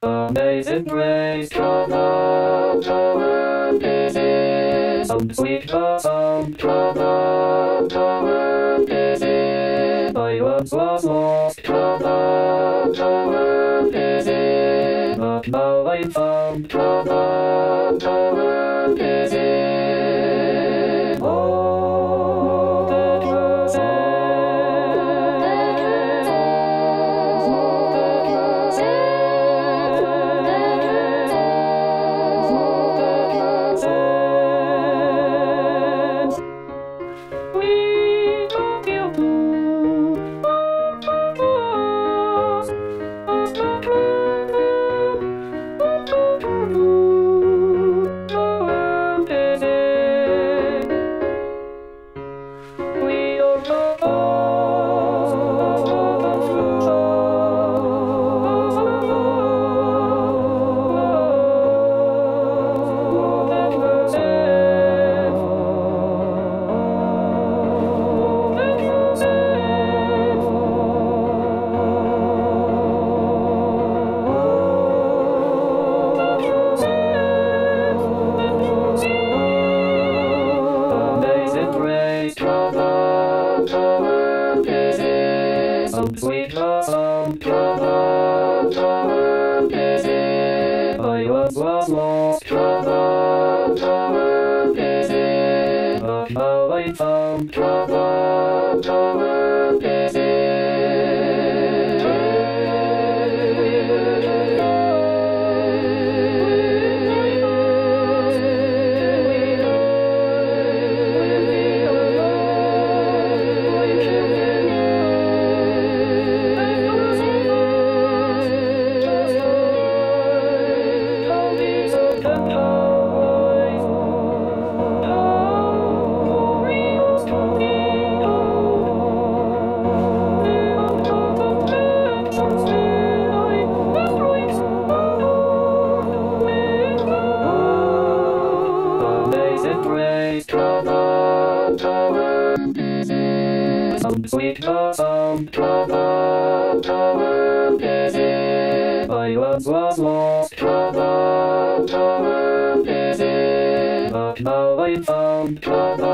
Amazing grace, trouble, trouble, pity. Some sweet sound, trouble, trouble, pity. I found trouble, trouble, Amazing Some sweet sound, trouble, trouble, pity. I once was lost, trouble, trouble, pity. But now I'm found, trouble,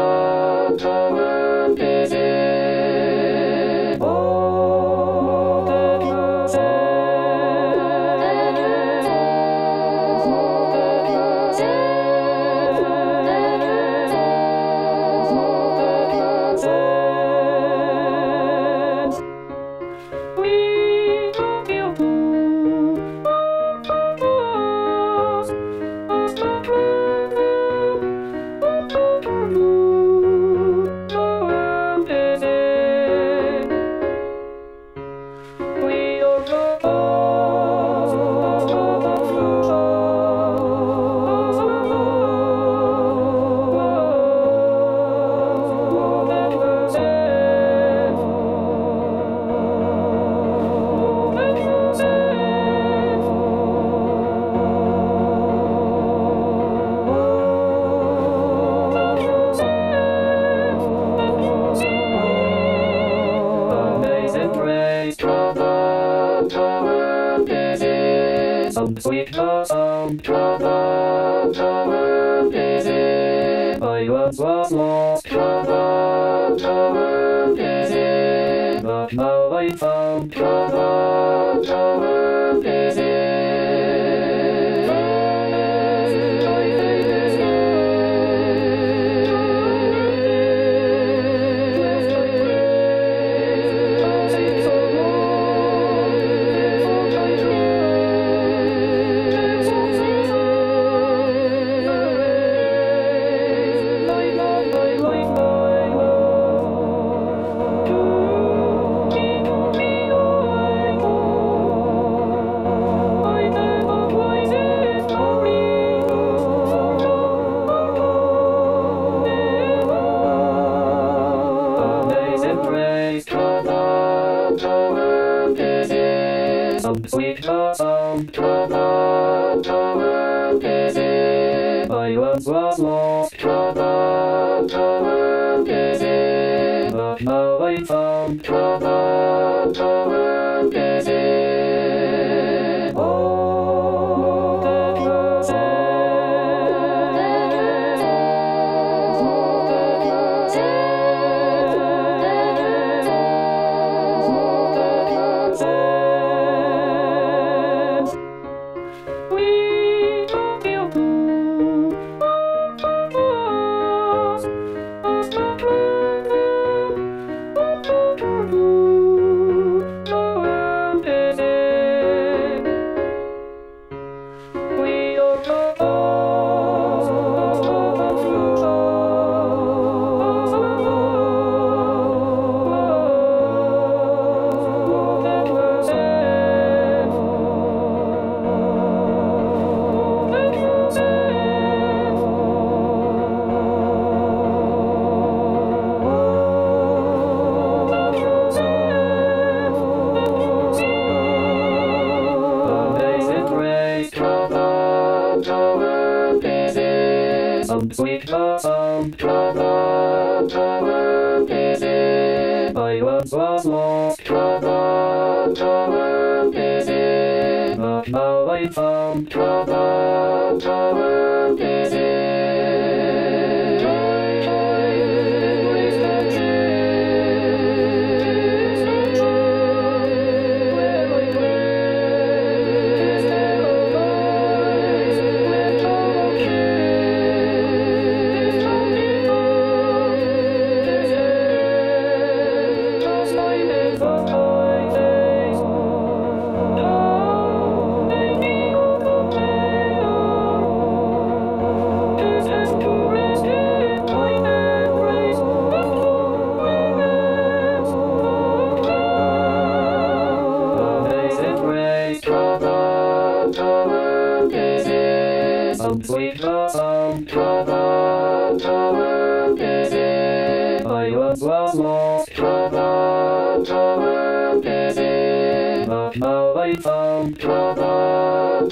sweet sound, trouble, trouble, pity. I once was lost, trouble, trouble, pity. But now I found trouble, trouble, Amazing trouble, pity. Some sweet trouble, trouble, pity. I once was lost, trouble, trouble, found trouble, trouble, Some sweet some trouble, trouble is it. I once was lost, trouble, trouble is it. But now I found trouble, trouble is now I found trouble,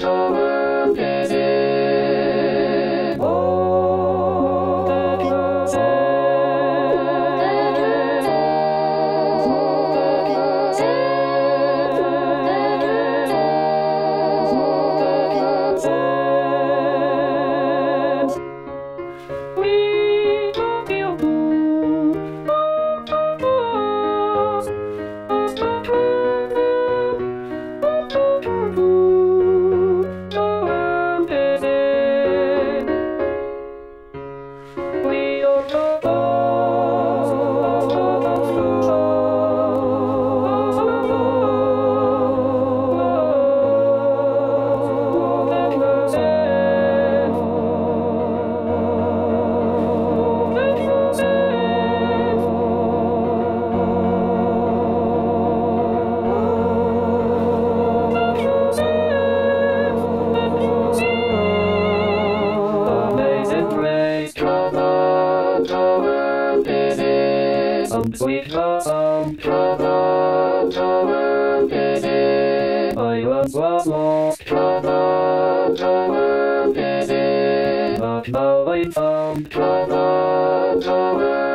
sense. Sweet some trouble, trouble it. I once was lost, trouble, trouble it. But now I found trouble, trouble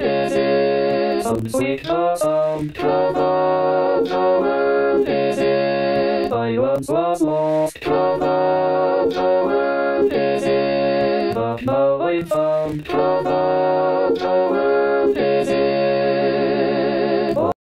trouble. Some sweet ah, some trouble, trouble is it. I once was